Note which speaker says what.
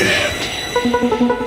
Speaker 1: Yeah.